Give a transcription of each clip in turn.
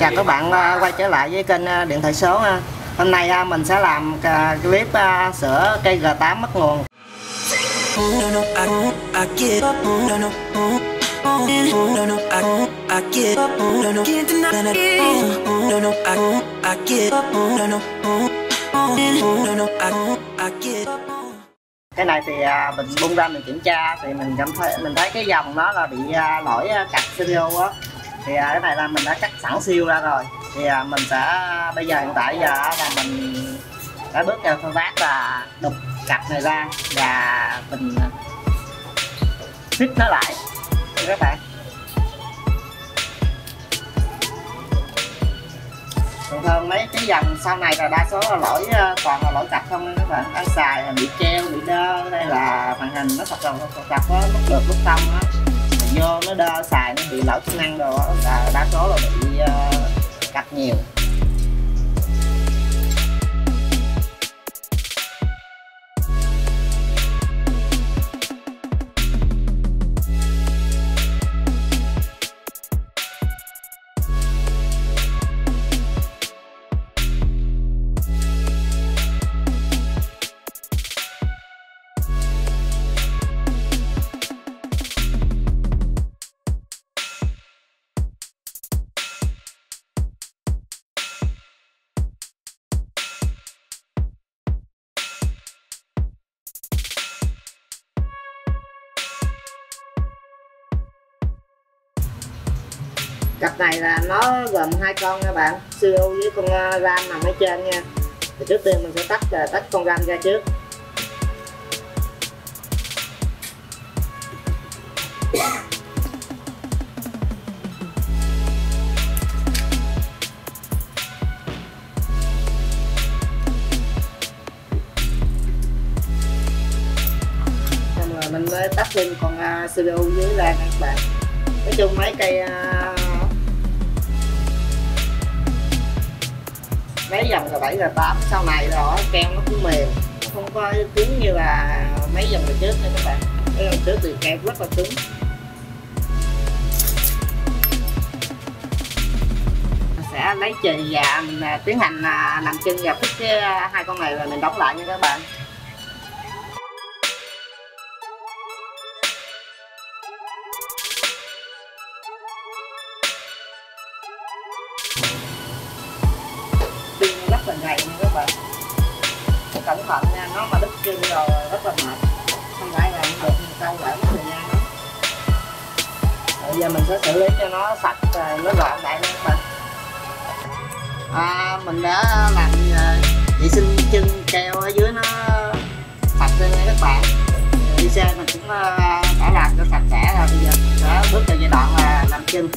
Chào các bạn à, quay trở lại với kênh à, Điện thoại số ha. Hôm nay à, mình sẽ làm à, clip à, sửa cây G8 mất nguồn. Cái này thì à, mình bung ra mình kiểm tra thì mình cảm thấy mình thấy cái dòng nó là bị à, lỗi à, cặp serial á thì à, cái này là mình đã cắt sẵn siêu ra rồi. Thì à, mình sẽ bây giờ hiện tại giờ là mình đã bước vào phương pháp là đục cặp này ra và mình fit nó lại. Nha các bạn. Thường thường mấy cái dòng sau này là đa số là lỗi ờ, toàn là lỗi cặp không các bạn. Đang xài là bị treo bị đơ đây là màn hình nó sập sập sập sập mất được lúc xong á vô nó đơ xài nó bị lão chức năng đồ á là đa số là bị ờ, uh, cặp nhiều. Cặp này là nó gồm hai con nha bạn. CO với con ờ, ram nằm ở trên nha. Thì trước tiên mình sẽ tách ờ, tách con ram ra trước. Xong rồi mình mới tách thêm con uh, CPU dưới ra nha các bạn. Nói chung mấy cây uh, mấy dòng là 7 là 8 sau này rồi keo nó cũng mềm. Không có cứng như là mấy dòng ngày trước nha các bạn. Mấy dòng trước thì keo rất là cứng. Sẽ lấy chì và mình à, tiến hành làm chân và thích cái à, hai con này rồi mình đóng lại nha các bạn. Là ngày nha các bạn. Cẩn thận nha nó mà đứt chân rồi rất là mệt. Không phải là được một câu lại mất thời gian lắm bây giờ mình sẽ xử lý cho nó sạch rồi nó gọn lại nha các bạn. À, mình đã làm à, vệ sinh chân keo ở dưới nó sạch lên nha các bạn. Đi xe mình cũng à, đã làm cho sạch sẽ rồi bây giờ mình sẽ bước vào giai đoạn là làm chân.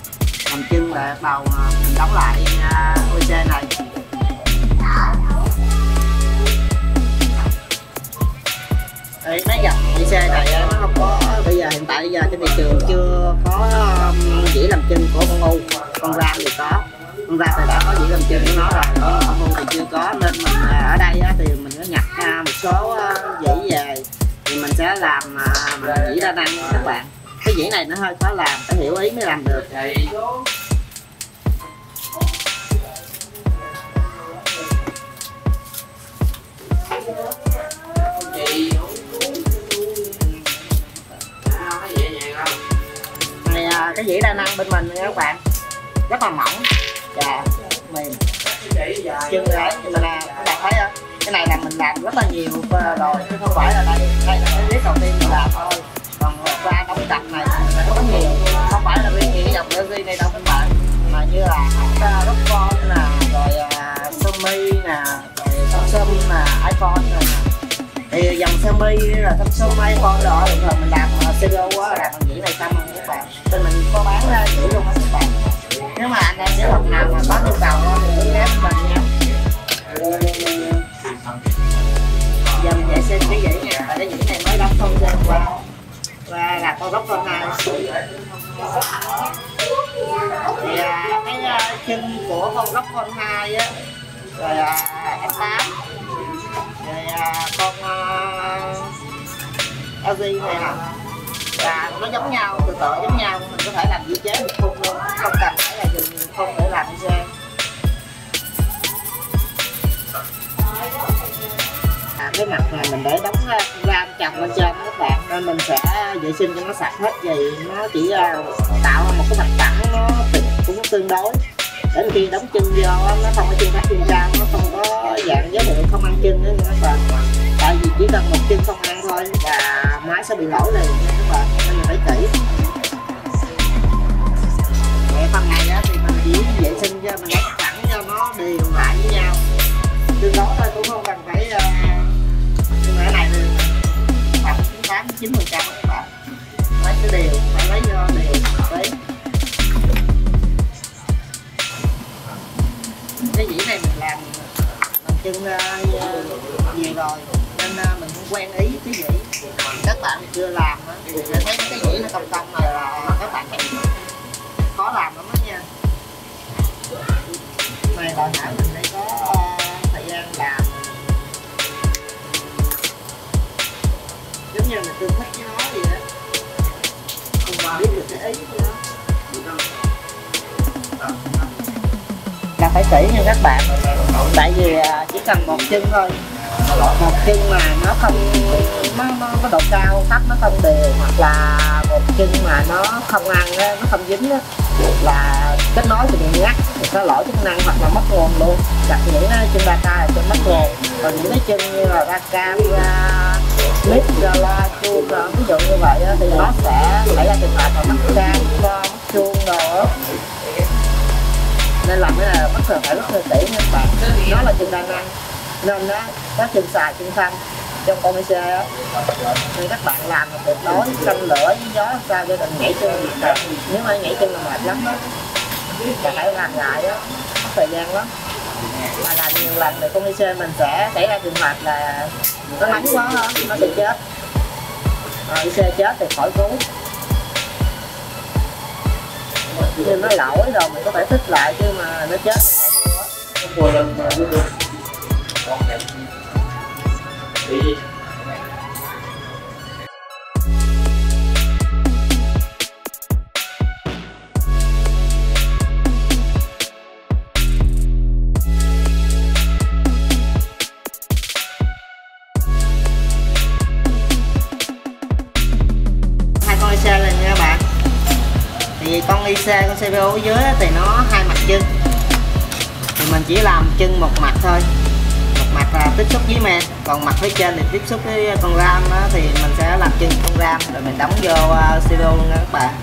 Làm chân là bắt đầu à, mình đóng lại à, OC này. Thì mấy gặp đi xe này à, nó không có bây giờ hiện tại bây giờ trên thị trường chưa có um, dĩ làm chân của con u con ram thì có. Con ram thì đã có dĩ làm chân của nó rồi. Con u thì chưa có. Nên mình à, ở đây á, thì mình có nhặt một số dĩ về. Thì mình sẽ làm à, mình bằng dĩ đa năng các bạn. Cái dĩ này nó hơi khó làm phải hiểu ý mới làm được. Cái dĩa đa năng bên mình nha các bạn. Rất là mỏng và mềm. Chân đấy nhưng là, các bạn thấy không? Cái này là mình làm rất là nhiều ờ, rồi. Chứ không phải là đây. Đây là cái clip đầu tiên mình làm thôi. Còn qua đóng cặp này thì mình có nhiều. Không phải là riêng những dòng LG này đâu, các bạn. Mà như là Rockphone nè, rồi Sony Xiaomi nè, rồi Samsung nè, iPhone nè thì dòng Xiaomi là Samsung con rồi thường thường mình làm uh, CPU quá, làm bằng dĩ này xong rồi các bạn. Nên mình có bán ờ, ra dĩ luôn á các bạn. Nếu mà anh em nếu học nào mà có nhu cầu thì cứ ghé với mình nha. Giờ mình vệ sinh cái dĩ nha cái dĩ này mới đóng con trên qua và là con gốc con này thì à, cái à, chân của con gốc con hai á rồi à, S8 rồi con uh, LG này nè. Và nó giống nhau từ tự giống nhau mình có thể làm dĩ chế được khung luôn. Không cần phải là dùng khung để làm dê à, cái mặt này mình để đóng ờ, ram chồng lên trên các bạn. Nên mình sẽ vệ sinh cho nó sạch hết. Vì nó chỉ ờ, tạo một cái mặt phẳng nó cũng tương đối đến khi đóng chân vô nó không có chân thấp chân cao nó không có dạng dấu hiệu không ăn chân nữa nha các bạn tại vì chỉ cần một chân không ăn thôi và máy sẽ bị lỗi liền nha các bạn nên là phải kỹ để phần này á, thì mình chỉ vệ sinh cho mình đánh thẳng cho nó đều lại với nhau tương đối thôi cũng không cần phải uh, nhưng mà cái này thì khoảng tám chín phần trăm các bạn phải cái đều phải lấy cho đều đấy. Cái dĩa này mình làm bằng chân uh, nhiều rồi. Nên uh, mình cũng quen ý cái dĩ các bạn chưa làm thì thấy cái dĩ nó công công này là các bạn khó làm lắm đó nha. Này là nãy mình phải có uh, thời gian làm. Giống như là tương thích với nó vậy đó không biết được cái ý của nó phải kỹ nha các bạn. Tại vì à, chỉ cần một chân thôi. Một chân mà nó không nó, nó có độ cao thấp nó không đều hoặc là một chân mà nó không ăn nó không dính đó, là kết nối thì bị ngắt thì có lỗi chức năng hoặc là mất nguồn luôn. Đặt những à, chân ba là chân mất nguồn. Còn những cái chân như là ba cam mít la chuông ví dụ như vậy thì nó sẽ xảy ra trường hợp là mất cam mất chuông rồi nên làm cái này bắt cần phải rất là kỹ nha các bạn nó là chừng đa năng nên nó có chừng xài chừng xanh trong con xe á thì các bạn làm tuyệt đối canh lửa với gió sao cho đừng nhảy chân nếu mà nhảy chân là mệt lắm đó. Và phải làm lại á mất thời gian lắm. Mà làm nhiều lần thì con xe mình sẽ xảy ra trường hợp là nó nóng quá đó, nó sẽ chết. Rồi xe chết thì khỏi cứu nhưng nó lỗi rồi, mình có thể thích lại chứ mà nó chết thì thua á đi. Vì con IC con CPU ở dưới thì nó hai mặt chân. Thì mình chỉ làm chân một mặt thôi. Một mặt là tiếp xúc với men còn mặt phía trên thì tiếp xúc với con ram đó, thì mình sẽ làm chân con ram rồi mình đóng vô à, CPU luôn nha các bạn.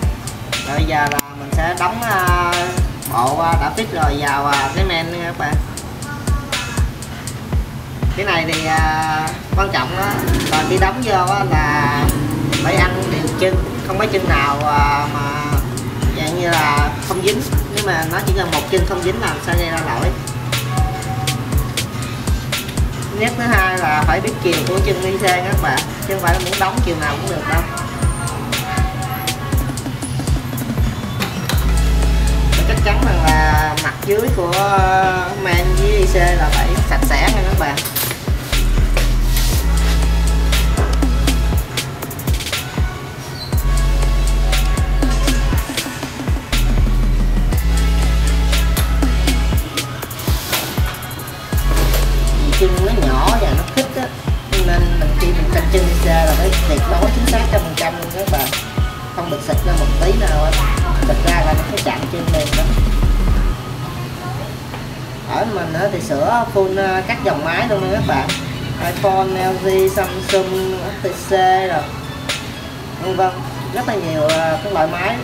Rồi bây giờ là mình sẽ đóng à, bộ à, đã fit rồi vào cái men nha các bạn. Cái này thì quan trọng đó là khi đóng vô là phải ăn đều chân không có chân nào mà như là không dính. Nếu mà nó chỉ cần một chân không dính làm sao gây ra lỗi. Nét thứ hai là phải biết chiều của chân đi xe các bạn, chứ không phải là muốn đóng chiều nào cũng được đâu. Chắc chắn rằng là mặt dưới của man với IC là phải sạch sẽ nha các bạn. Á full à, các dòng máy luôn nha các bạn. iPhone, LG, Samsung, HTC rồi. Vân vân rất là nhiều à, các loại máy.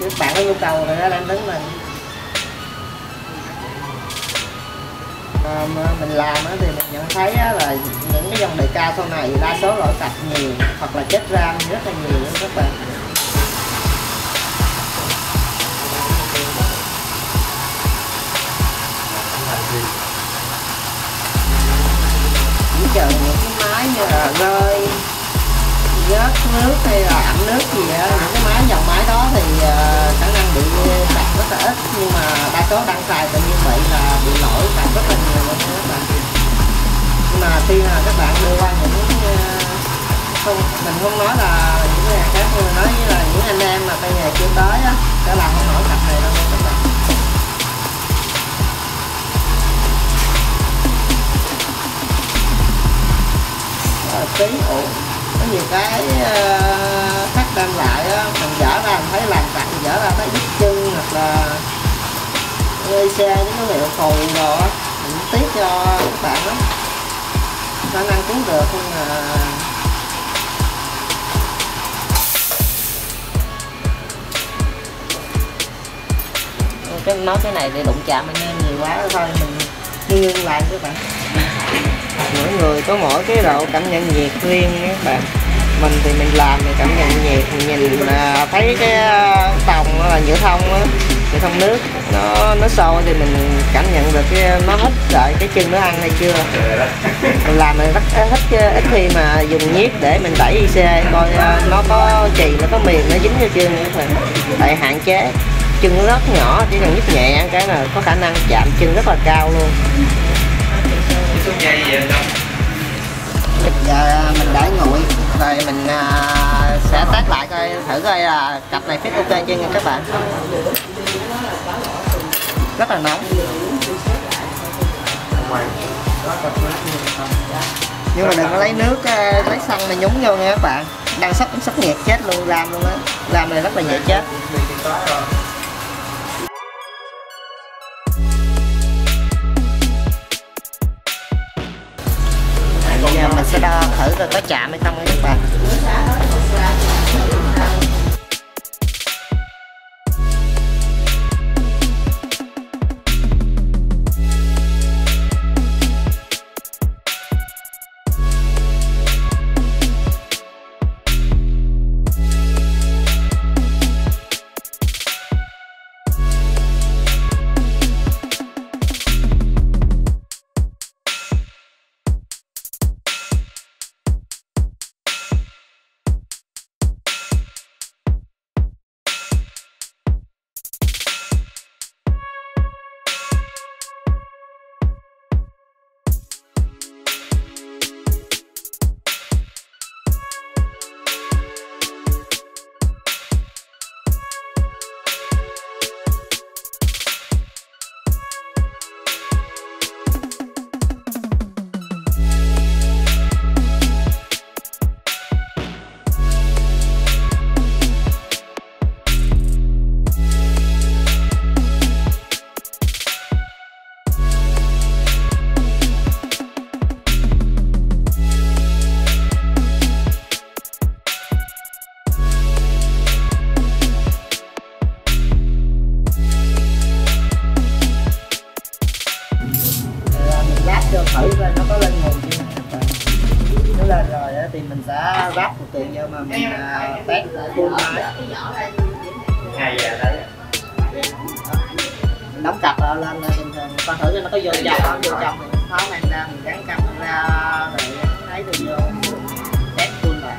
Các bạn có nhu cầu thì ra đem đến mình. À, mình làm thì mình nhận thấy là những cái dòng đề cao sau này đa số lỗi sạch nhiều hoặc là chết ram rất là nhiều các bạn. Chỉ chờ những cái máy như là rơi rớt nước hay là ẩm nước gì đó, những cái máy dòng máy đó thì uh, khả năng bị cạch rất là ít. Nhưng mà đa số đang xài tự nhiên bị là bị lỗi cạch rất là nhiều luôn các bạn. Nhưng mà khi mà các bạn đưa qua những uh, không mình không nói là những cái khác nhưng mà nói với là những anh em mà tay nghề chưa tới á sẽ làm không nổi cạch này đâu các bạn. Tí ổn có nhiều cái ờ, khách đem lại mình dở ra, mình thấy làm tặng dở ra thấy đứt chân hoặc là gây xe với cái liệu phù rồi mình tiếc cho các bạn lắm. Khả năng cứu được nhưng mà cái nói cái này thì đụng chạm anh em nhiều quá thôi, mình ngưng lại các bạn mỗi người có mỗi cái độ cảm nhận nhiệt riêng các bạn. Mình thì mình làm thì cảm nhận nhiệt mình nhìn à, thấy cái à, tòng là nhựa thông á, nhựa thông nước. Nó nó sôi thì mình cảm nhận được cái, nó hết lại cái chân nó ăn hay chưa. Mình làm mình rất à, ít ít khi mà dùng nhiếp để mình đẩy IC coi nó có chì, nó có mềm, nó dính cho chân các bạn. Tại hạn chế, chân nó rất nhỏ, chỉ cần nhíp nhẹ cái là có khả năng chạm chân rất là cao luôn giờ dạ, mình để nguội. Rồi mình uh, sẽ test lại coi thử coi là cặp này fit ok chưa nha các bạn. Rất là nóng. Nhưng mà đừng có lấy nước à, lấy xăng này nhúng vô nha các bạn. Đang sắp sắp nhiệt chết luôn làm luôn á. Làm này rất là dễ chết. Sẽ có chạm hay không nha các bạn mình test full máy hai giờ đấy mình đóng cặp rồi lên bình thường coi thử nó có vô trong không vô trong thì tháo này ra mình gắn camera rồi lấy được vô. Test full lại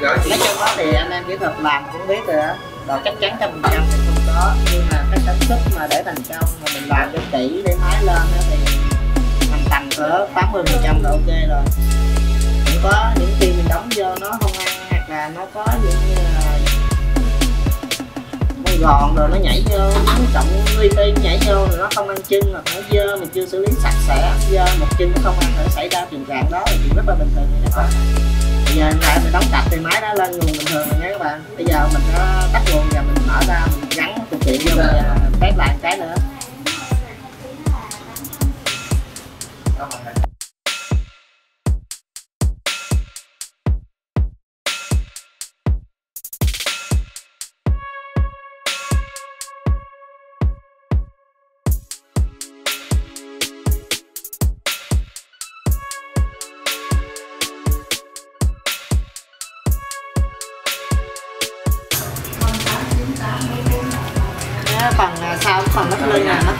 nói chung đó thì anh em kỹ thuật làm cũng biết rồi á. Độ chắc chắn trăm phần trăm thì không có. Nhưng mà cái sản xuất mà để thành công mà mình làm cho kỹ để máy lên đó thì thành tầm cỡ 80 phần trăm là ok rồi. Chỉ có những khi mình đóng vô nó không ăn là nó có những như là nó gòn rồi nó nhảy vô, nó trọng uy ti nhảy vô rồi nó không ăn chân hoặc nó dơ, mình chưa xử lý sạch sẽ, dơ một chân nó không ăn nó xảy ra tình trạng đó thì chuyện rất là bình thường. Nha các bạn bây giờ lại mình đóng cặp thì máy nó lên nguồn bình thường rồi nha các bạn. Bây giờ mình có tắt nguồn và mình mở ra, mình gắn cục điện vô, mình ờ, test lại một cái nữa.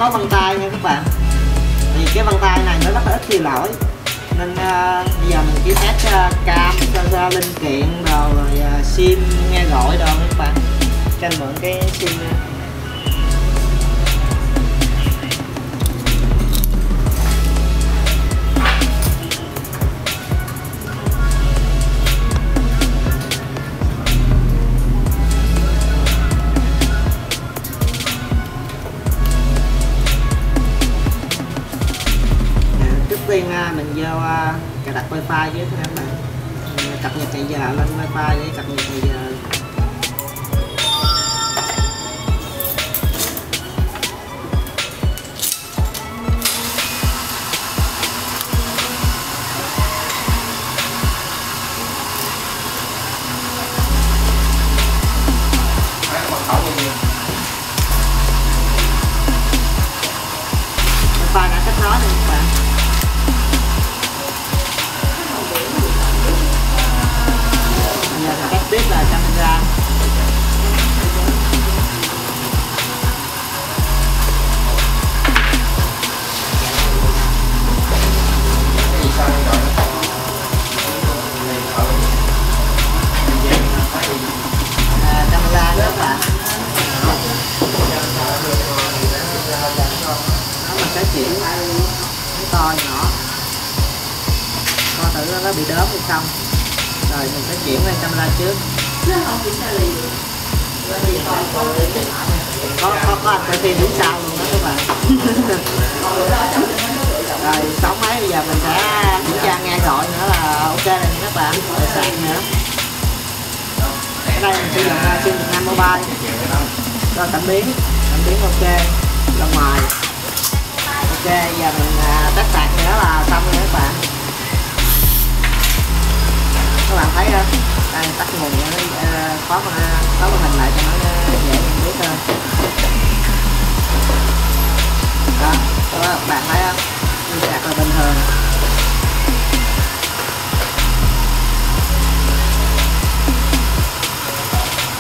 Có vân tay nha các bạn. Thì cái vân tay này nó rất là ít khi lỗi. Nên uh, bây giờ mình chỉ test uh, cam cho ra linh kiện rồi, rồi uh, sim nghe gọi đồ các bạn. Tranh mượn cái sim vô à, cài đặt wifi với các bạn cập nhật ngày giờ, lên wifi để cập nhật ngày giờ. Có có có, anh quay phim đứng sau luôn đó các bạn. Rồi sáu máy bây giờ mình sẽ kiểm tra nghe gọi nữa là ok rồi các bạn. Rồi sạc nữa? Cái này mình sử dụng sim Việt Nam Mobile. Rồi, cảm biến. Cảm biến ok, ra ngoài. Ok, giờ mình à, tắt sạc nữa là xong rồi các bạn. Các bạn thấy không? Đây tắt nguồn nó khó à, khóa mà khóa màn hình lại cho nó ờ, dễ biết hơn đó các bạn thấy không? Đi sạc là bình thường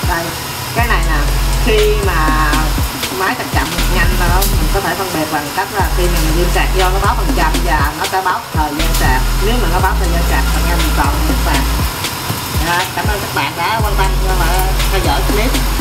đây, cái này nè, khi mà máy chậm chậm nhanh đó mình có thể phân biệt bằng cách là khi mình diêm sạc vô nó báo phần trăm và nó sẽ báo thời gian sạc. Nếu mà nó báo thời gian sạc, thì nhanh toàn sạc cảm ơn các bạn đã quan tâm và theo dõi clip.